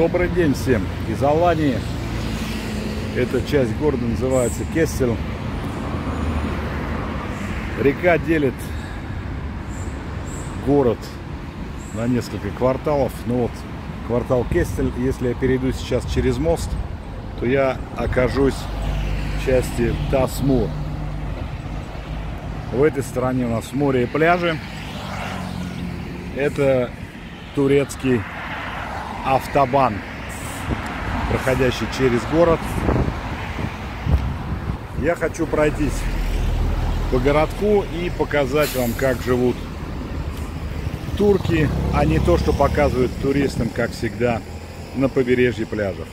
Добрый день всем из Алании. Эта часть города называется Кессель. Река делит город на несколько кварталов. Ну вот квартал Кестель. Если я перейду сейчас через мост, то я окажусь в части Тасмур. В этой стороне у нас море и пляжи. Это турецкий автобан, проходящий через город. Я хочу пройтись по городку и показать вам, как живут турки, а не то, что показывают туристам, как всегда, на побережье пляжев.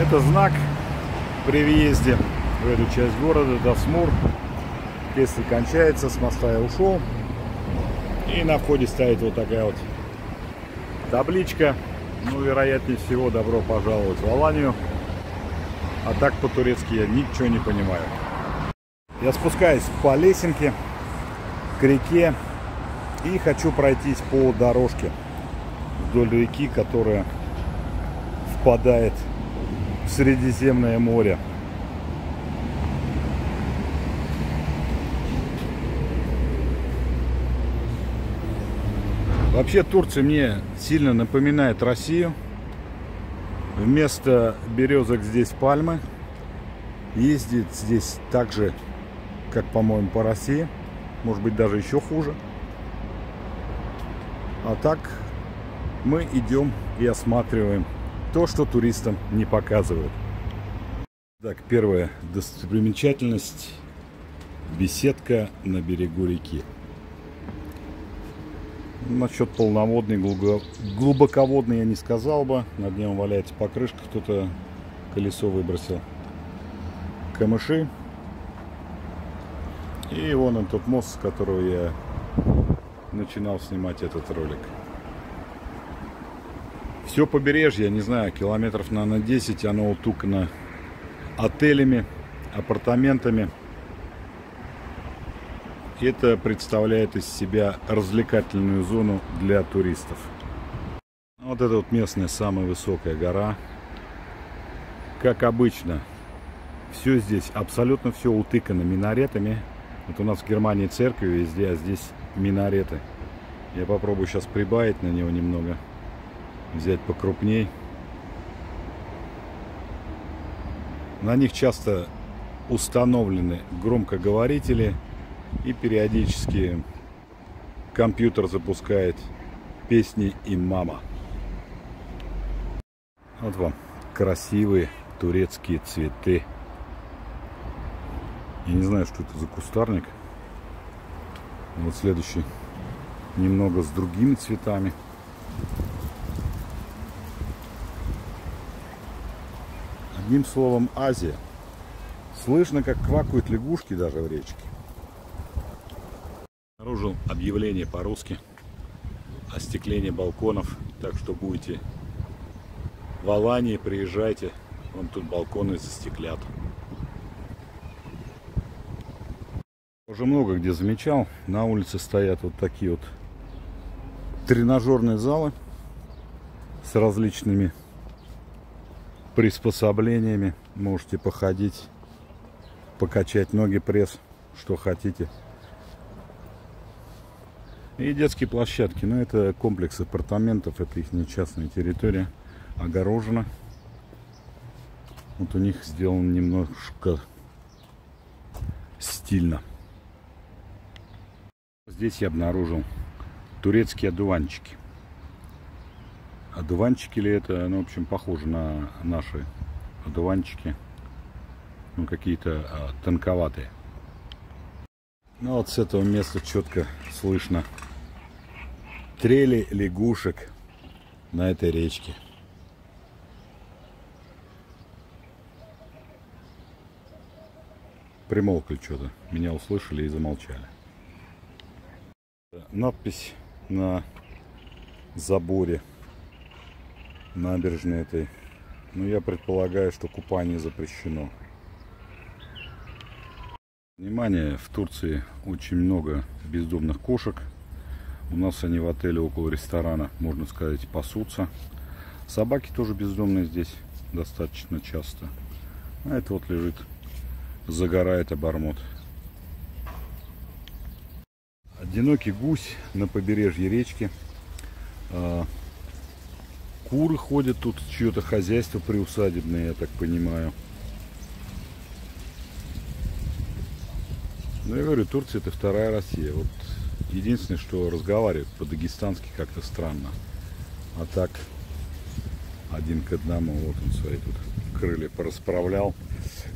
Это знак при въезде в эту часть города, Дасмур. Если кончается, с моста я ушел. И на входе стоит вот такая вот табличка. Ну, вероятнее всего, добро пожаловать в Аланию. А так по-турецки я ничего не понимаю. Я спускаюсь по лесенке к реке и хочу пройтись по дорожке вдоль реки, которая впадает в Средиземное море. Вообще Турция мне сильно напоминает Россию. Вместо березок здесь пальмы. Ездит здесь так же, как, по-моему, по России. Может быть, даже еще хуже. А так мы идем и осматриваем то, что туристам не показывают. Так, первая достопримечательность – беседка на берегу реки. Насчет полноводный, глубоководный я не сказал бы. На дне валяется покрышка, кто-то колесо выбросил. Камыши. И вон он тот мост, с которого я начинал снимать этот ролик. Все побережье, не знаю, километров, наверное, 10, оно утукано отелями, апартаментами. Это представляет из себя развлекательную зону для туристов. Вот это вот местная самая высокая гора. Как обычно, все здесь, абсолютно все утыкано минаретами. Вот у нас в Германии церковь везде, а здесь минареты. Я попробую сейчас прибавить на него немного. Взять покрупней. На них часто установлены громкоговорители и периодически компьютер запускает песни и мама. Вот вам красивые турецкие цветы. Я не знаю, что это за кустарник. Вот следующий немного с другими цветами. Одним словом, Азия. Слышно, как квакают лягушки даже в речке обнаружил объявление по-русски остекление балконов. Так что будете в Алании, приезжайте. Вон тут балконы застеклят. Уже много где замечал. На улице стоят вот такие вот тренажерные залы с различными приспособлениями. Можете походить, покачать ноги, пресс, что хотите. И детские площадки. Но ну, это комплекс апартаментов, это их не частная территория. Огорожена. Вот у них сделано немножко стильно. Здесь я обнаружил турецкие одуванчики. Одуванчики ли это? Ну, в общем, похоже на наши одуванчики. Ну, какие-то а, тонковатые. Ну, вот с этого места четко слышно трели лягушек на этой речке. Примолкли что-то. Меня услышали и замолчали. Надпись на заборе набережной этой. Ну, я предполагаю, что купание запрещено. Внимание, в Турции очень много бездомных кошек. У нас они в отеле около ресторана, можно сказать, пасутся. Собаки тоже бездомные здесь достаточно часто. А это вот лежит, загорает обормот. Одинокий гусь на побережье речки. А, куры ходят тут, чье-то хозяйство приусадебное, я так понимаю. Ну, я говорю, Турция это вторая Россия. Вот единственное, что разговаривают по-дагестански как-то странно. А так, один к одному, вот он свои тут крылья порасправлял.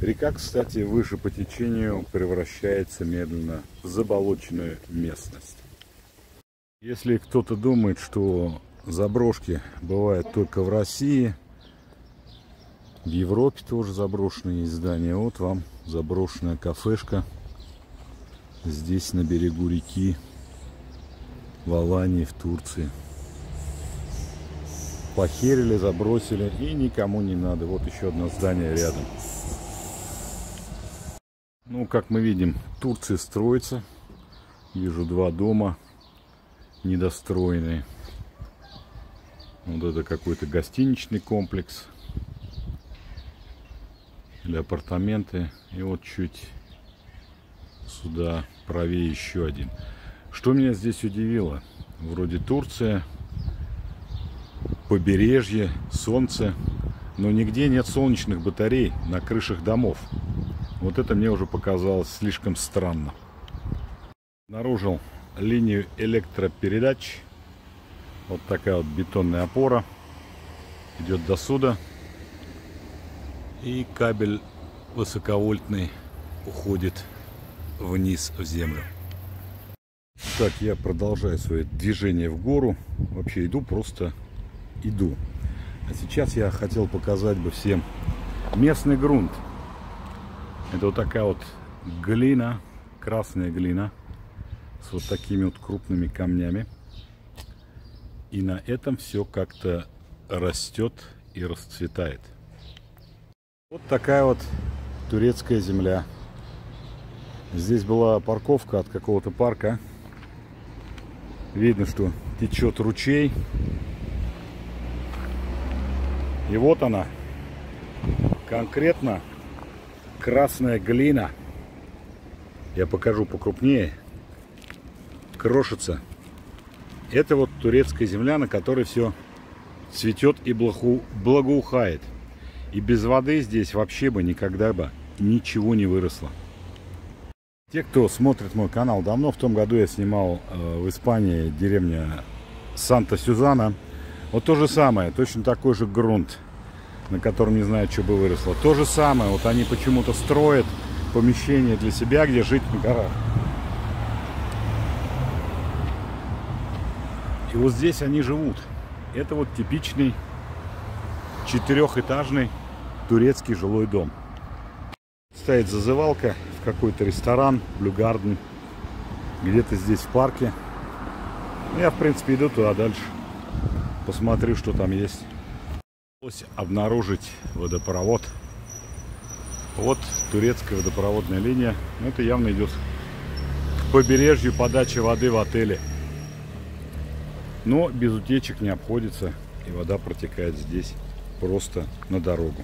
Река, кстати, выше по течению превращается медленно в заболоченную местность. Если кто-то думает, что заброшки бывают только в России, в Европе тоже заброшенные здания. Вот вам заброшенная кафешка здесь на берегу реки в Алании, в Турции. Похерили, забросили и никому не надо. Вот еще одно здание рядом. Ну, как мы видим, Турция строится. Вижу два дома недостроенные. Вот это какой-то гостиничный комплекс. Или апартаменты. И вот чуть сюда правее еще один. Что меня здесь удивило? Вроде Турция, побережье, солнце, но нигде нет солнечных батарей на крышах домов. Вот это мне уже показалось слишком странно. Обнаружил линию электропередач. Вот такая вот бетонная опора. Идет до суда. И кабель высоковольтный уходит вниз в землю. Так, я продолжаю свое движение в гору. Вообще иду, просто иду. А сейчас я хотел показать бы всем местный грунт. Это вот такая вот глина, красная глина с вот такими вот крупными камнями. И на этом все как-то растет и расцветает. Вот такая вот турецкая земля. Здесь была парковка от какого-то парка. Видно, что течет ручей. И вот она. Конкретно красная глина. Я покажу покрупнее. Крошится. Это вот турецкая земля, на которой все цветет и благоухает. И без воды здесь вообще бы никогда бы ничего не выросло. Те, кто смотрит мой канал давно, в том году я снимал э, в Испании деревня Санта-Сюзана. Вот то же самое, точно такой же грунт, на котором не знаю, что бы выросло. То же самое, вот они почему-то строят помещение для себя, где жить на горах. И вот здесь они живут. Это вот типичный четырехэтажный турецкий жилой дом. Стоит зазывалка какой-то ресторан, Blue Garden, где-то здесь в парке. Я, в принципе, иду туда дальше. Посмотрю, что там есть. Удалось обнаружить водопровод. Вот турецкая водопроводная линия. Ну, это явно идет к побережью подачи воды в отеле. Но без утечек не обходится. И вода протекает здесь просто на дорогу.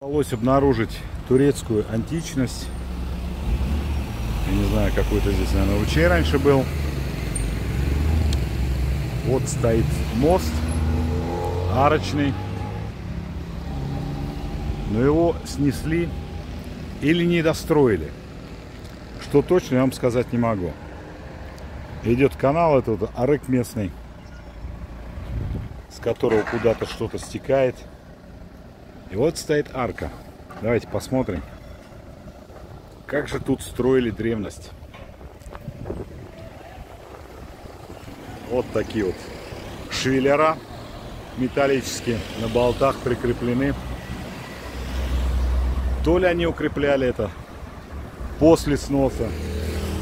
Удалось обнаружить турецкую античность. Я не знаю, какой-то здесь, наверное, ручей раньше был. Вот стоит мост арочный. Но его снесли или не достроили. Что точно, я вам сказать не могу. Идет канал этот, арык местный, с которого куда-то что-то стекает. И вот стоит арка. Давайте посмотрим, как же тут строили древность. Вот такие вот швеллера металлические на болтах прикреплены. То ли они укрепляли это после сноса,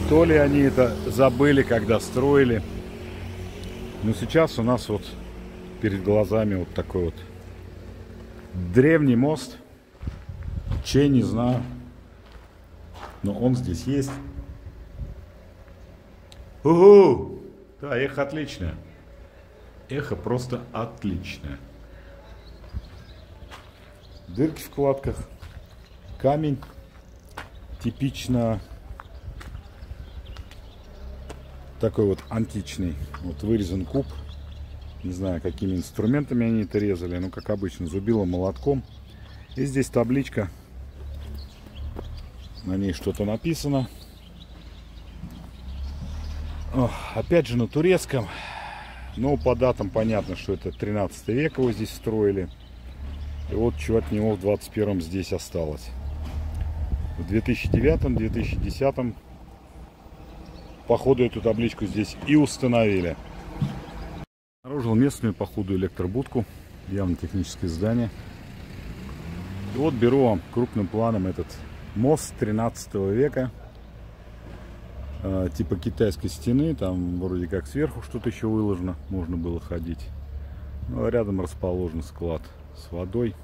то ли они это забыли, когда строили. Но сейчас у нас вот перед глазами вот такой вот древний мост. Чей, не знаю. Но он здесь есть. Угу! Да, эхо отличное. Эхо просто отличное. Дырки в кладках. Камень. Типично такой вот античный. Вот вырезан куб. Не знаю, какими инструментами они это резали. Ну, как обычно, зубилом, молотком. И здесь табличка. На ней что-то написано. О, опять же на турецком. Но по датам понятно, что это 13 век его здесь строили. И вот что от него в 21 здесь осталось. В 2009-2010 походу эту табличку здесь и установили. Обнаружил местную походу электробудку. Явно техническое здание. И вот беру вам крупным планом этот мост 13 века. Э, типа китайской стены. Там вроде как сверху что-то еще выложено. Можно было ходить. Ну, а рядом расположен склад с водой.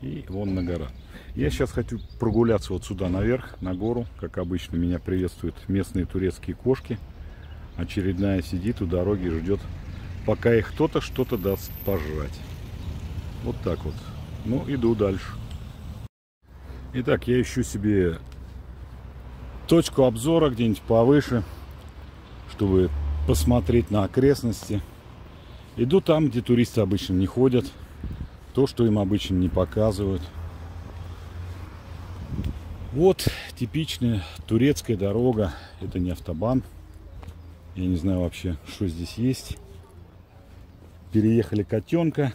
И вон на гора. Я сейчас хочу прогуляться вот сюда наверх, на гору. Как обычно меня приветствуют местные турецкие кошки. Очередная сидит у дороги и ждет, пока их кто-то что-то даст пожрать. Вот так вот. Ну, иду дальше. Итак, я ищу себе точку обзора где-нибудь повыше, чтобы посмотреть на окрестности. Иду там, где туристы обычно не ходят. То, что им обычно не показывают. Вот типичная турецкая дорога. Это не автобан. Я не знаю вообще, что здесь есть. Переехали котенка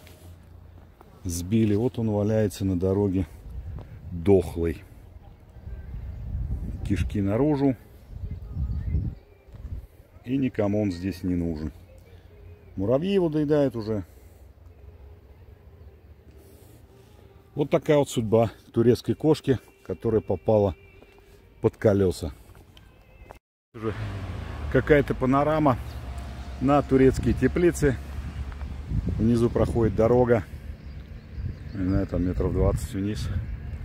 сбили. Вот он валяется на дороге дохлый. Кишки наружу. И никому он здесь не нужен. Муравьи его доедают уже. Вот такая вот судьба турецкой кошки, которая попала под колеса. Какая-то панорама на турецкие теплицы. Внизу проходит дорога. На этом метров 20 вниз.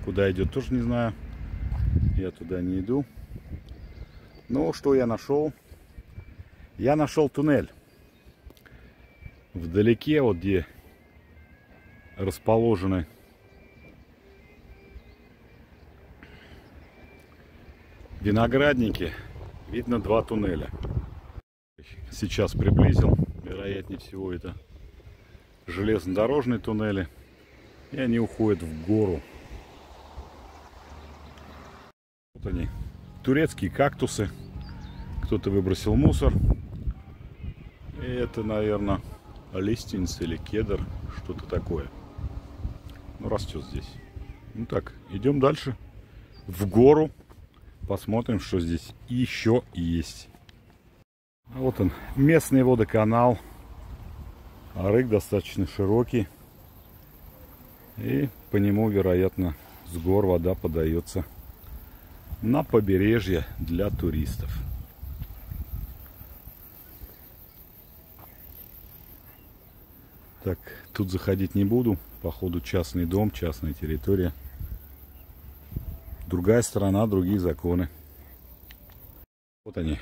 Куда идет, тоже не знаю. Я туда не иду. Ну, что я нашел? Я нашел туннель. Вдалеке, вот где расположены виноградники, видно два туннеля. Сейчас приблизил, вероятнее всего это железнодорожные туннели. И они уходят в гору. Вот они. Турецкие кактусы. Кто-то выбросил мусор. И это, наверное, лиственница или кедр. Что-то такое. Ну, растет здесь. Ну так, идем дальше. В гору. Посмотрим, что здесь еще есть. Вот он, местный водоканал. Арык достаточно широкий. И по нему, вероятно, с гор вода подается на побережье для туристов. Так, тут заходить не буду. Походу частный дом, частная территория. Другая сторона, другие законы. Вот они.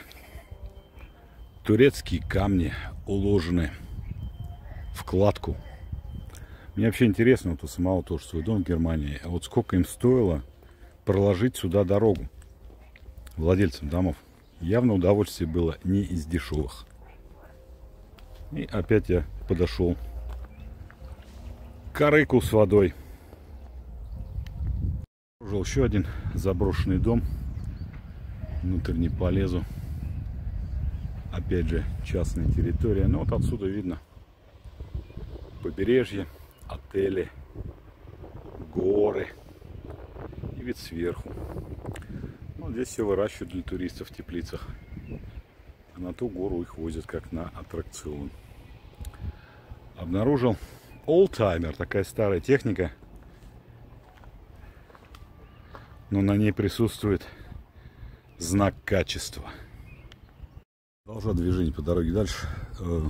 Турецкие камни уложены в кладку мне вообще интересно, вот у самого тоже свой дом в Германии, а вот сколько им стоило проложить сюда дорогу владельцам домов. Явно удовольствие было не из дешевых. И опять я подошел к арыку с водой. Обнаружил еще один заброшенный дом. Внутрь не полезу. Опять же, частная территория. Но вот отсюда видно побережье отели, горы вид сверху. Ну, здесь все выращивают для туристов в теплицах. А на ту гору их возят как на аттракцион. Обнаружил олдтаймер, такая старая техника. Но на ней присутствует знак качества. Продолжаю движение по дороге дальше. Э,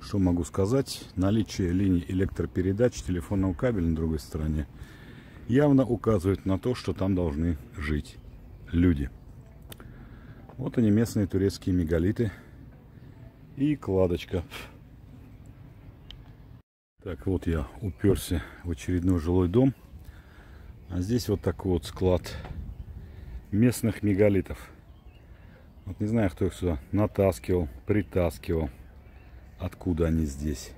что могу сказать? Наличие линий электропередач, телефонного кабеля на другой стороне явно указывает на то, что там должны жить люди. Вот они, местные турецкие мегалиты. и кладочка. Так, вот я уперся в очередной жилой дом. А здесь вот такой вот склад местных мегалитов. Вот не знаю, кто их сюда натаскивал, притаскивал. Откуда они здесь.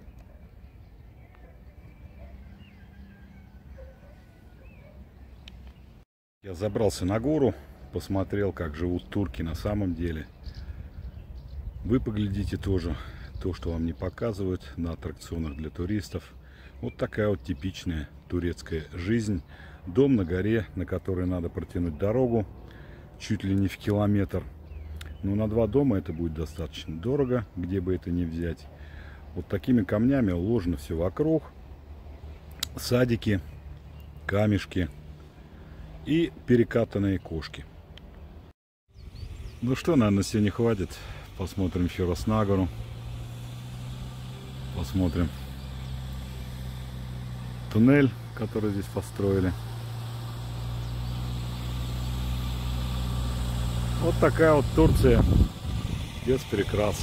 Я забрался на гору, посмотрел, как живут турки на самом деле. Вы поглядите тоже то, что вам не показывают на аттракционах для туристов. Вот такая вот типичная турецкая жизнь. Дом на горе, на который надо протянуть дорогу, чуть ли не в километр. Но на два дома это будет достаточно дорого, где бы это ни взять. Вот такими камнями уложено все вокруг. Садики, камешки и перекатанные кошки. Ну что, наверное, сегодня хватит. Посмотрим еще раз на гору. Посмотрим туннель, который здесь построили. Вот такая вот Турция без прикрас.